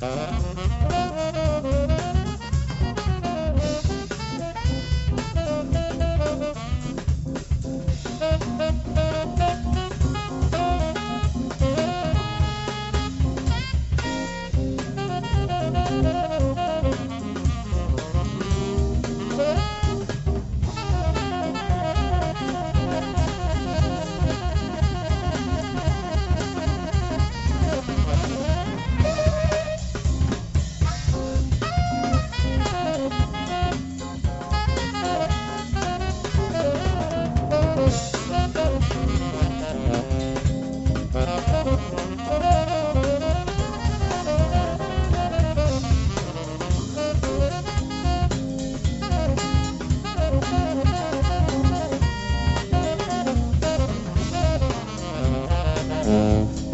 Thank you. Música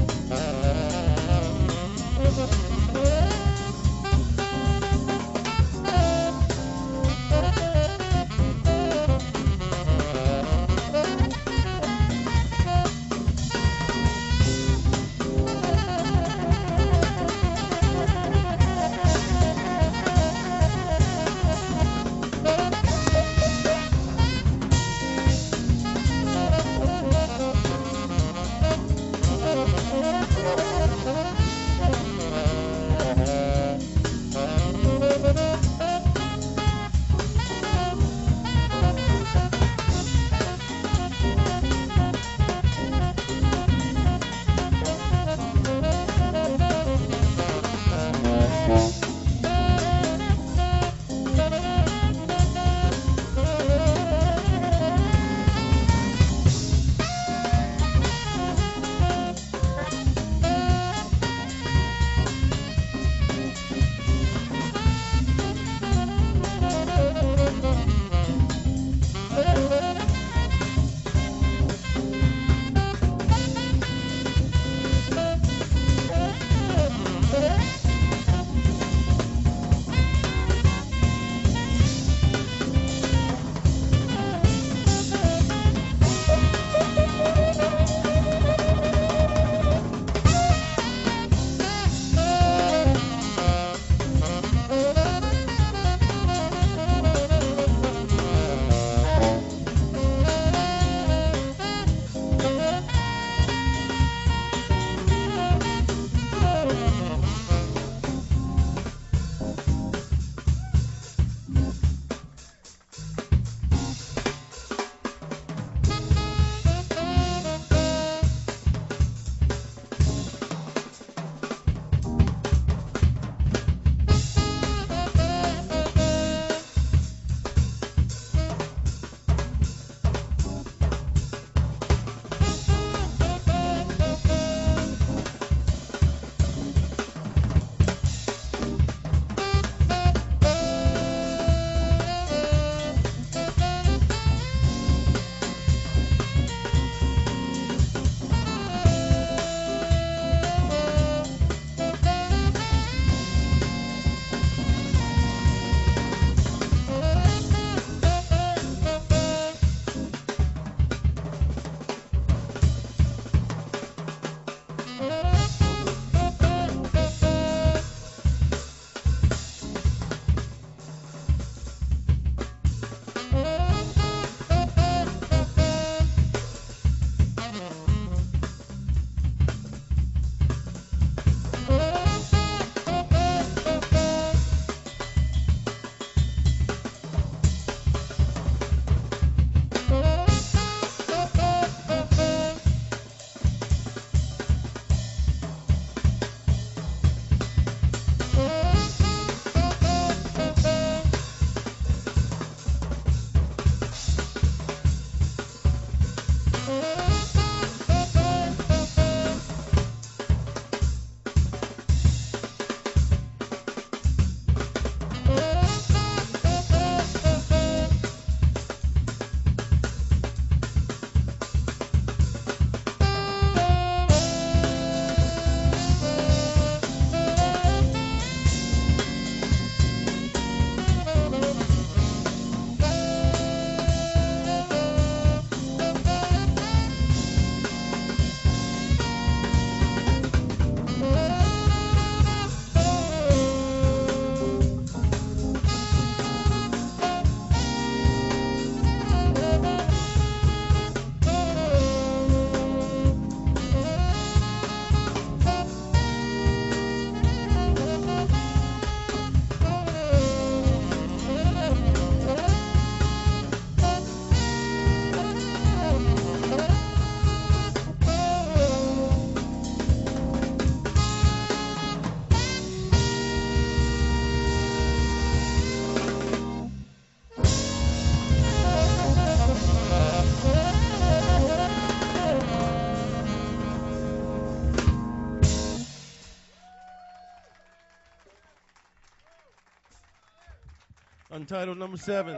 Untitled number seven.